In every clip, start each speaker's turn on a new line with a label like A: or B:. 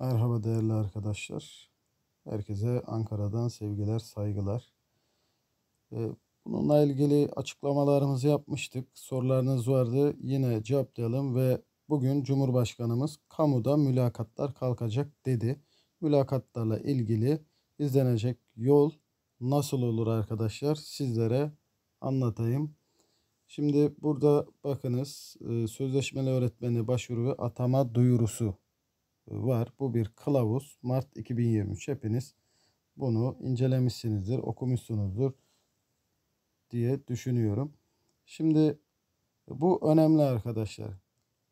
A: Merhaba değerli arkadaşlar. Herkese Ankara'dan sevgiler, saygılar. Ee, Bununla ilgili açıklamalarımızı yapmıştık. Sorularınız vardı. Yine cevaplayalım ve bugün Cumhurbaşkanımız kamuda mülakatlar kalkacak dedi. Mülakatlarla ilgili izlenecek yol nasıl olur arkadaşlar? Sizlere anlatayım. Şimdi burada bakınız e, sözleşmeli öğretmeni başvuru ve atama duyurusu var. Bu bir kılavuz. Mart 2023 hepiniz bunu incelemişsinizdir, okumuşsunuzdur diye düşünüyorum. Şimdi bu önemli arkadaşlar.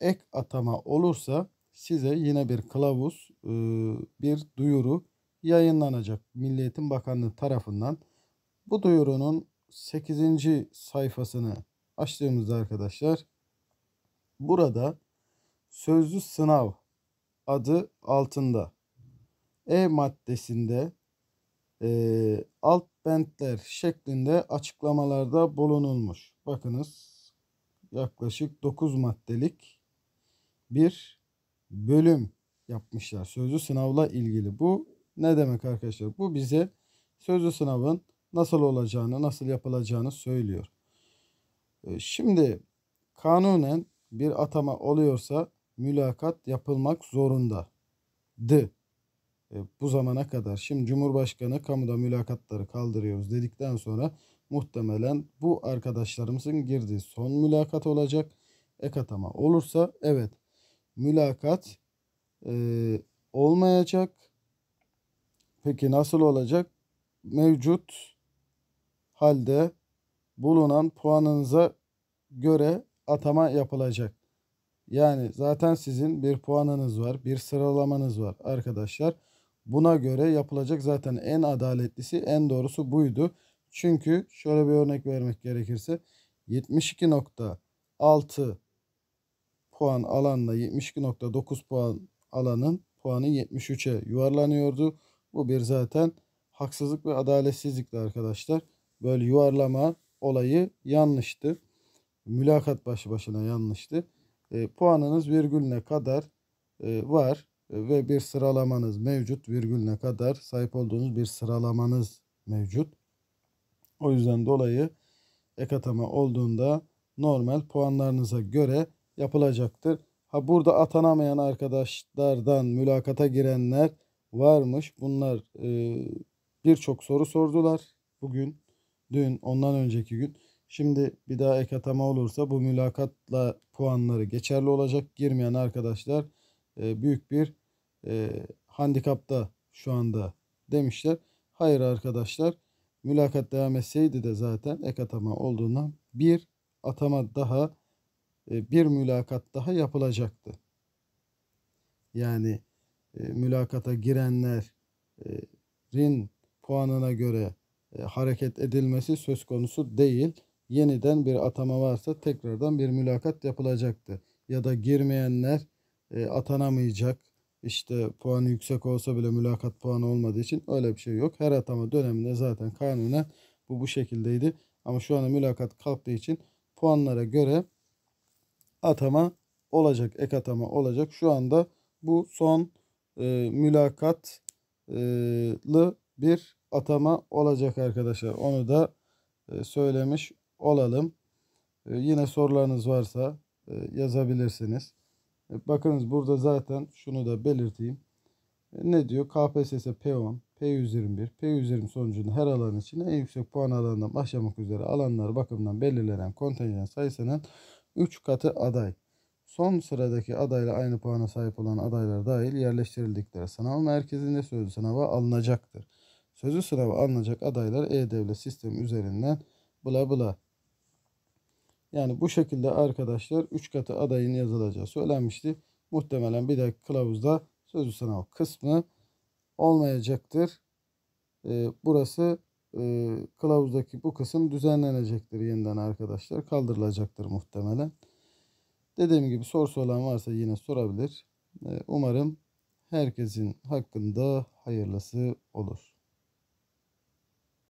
A: Ek atama olursa size yine bir kılavuz, e, bir duyuru yayınlanacak Milli Eğitim Bakanlığı tarafından. Bu duyurunun 8. sayfasını açtığımızda arkadaşlar burada sözlü sınav adı altında. E maddesinde e, alt bentler şeklinde açıklamalarda bulunulmuş. Bakınız yaklaşık 9 maddelik bir bölüm yapmışlar sözlü sınavla ilgili. Bu ne demek arkadaşlar? Bu bize sözlü sınavın nasıl olacağını, nasıl yapılacağını söylüyor. E, şimdi kanunen bir atama oluyorsa mülakat yapılmak zorunda. D. E, bu zamana kadar. Şimdi Cumhurbaşkanı kamuda mülakatları kaldırıyoruz dedikten sonra muhtemelen bu arkadaşlarımızın girdiği son mülakat olacak. Ek atama olursa evet mülakat e, olmayacak. Peki nasıl olacak? Mevcut halde bulunan puanınıza göre atama yapılacak. Yani zaten sizin bir puanınız var, bir sıralamanız var arkadaşlar. Buna göre yapılacak zaten en adaletlisi, en doğrusu buydu. Çünkü şöyle bir örnek vermek gerekirse 72.6 puan alanla 72.9 puan alanın puanı 73'e yuvarlanıyordu. Bu bir zaten haksızlık ve adaletsizlikti arkadaşlar. Böyle yuvarlama olayı yanlıştı. Mülakat başı başına yanlıştı e, puanınız virgülüne kadar e, var e, ve bir sıralamanız mevcut. Virgülüne kadar sahip olduğunuz bir sıralamanız mevcut. O yüzden dolayı ek atama olduğunda normal puanlarınıza göre yapılacaktır. Ha burada atanamayan arkadaşlardan mülakata girenler varmış. Bunlar e, birçok soru sordular bugün, dün, ondan önceki gün. Şimdi bir daha ek atama olursa bu mülakatla puanları geçerli olacak. Girmeyen arkadaşlar e, büyük bir e, handikapta şu anda demişler. Hayır arkadaşlar mülakat devam etseydi de zaten ek atama olduğundan bir atama daha e, bir mülakat daha yapılacaktı. Yani e, mülakata girenlerin puanına göre e, hareket edilmesi söz konusu değil yeniden bir atama varsa tekrardan bir mülakat yapılacaktı. Ya da girmeyenler e, atanamayacak. İşte puanı yüksek olsa bile mülakat puanı olmadığı için öyle bir şey yok. Her atama döneminde zaten kanunen bu bu şekildeydi. Ama şu anda mülakat kalktığı için puanlara göre atama olacak. Ek atama olacak. Şu anda bu son e, mülakatlı bir atama olacak arkadaşlar. Onu da e, söylemiş olalım. E, yine sorularınız varsa e, yazabilirsiniz. E, bakınız burada zaten şunu da belirteyim. E, ne diyor? KPSS P10, P121, P120 sonucunda her alan için en yüksek puan alanından başlamak üzere alanlar bakımından belirlenen kontenjan sayısının 3 katı aday. Son sıradaki adayla aynı puana sahip olan adaylar dahil yerleştirildikleri sınav merkezinde sözlü sınava alınacaktır. Sözlü sınava alınacak adaylar E-Devlet sistemi üzerinden bla bla yani bu şekilde arkadaşlar 3 katı adayın yazılacağı söylenmişti. Muhtemelen bir dahaki kılavuzda sözlü sınav kısmı olmayacaktır. Ee, burası e, kılavuzdaki bu kısım düzenlenecektir yeniden arkadaşlar. Kaldırılacaktır muhtemelen. Dediğim gibi sorusu olan varsa yine sorabilir. Ee, umarım herkesin hakkında hayırlısı olur.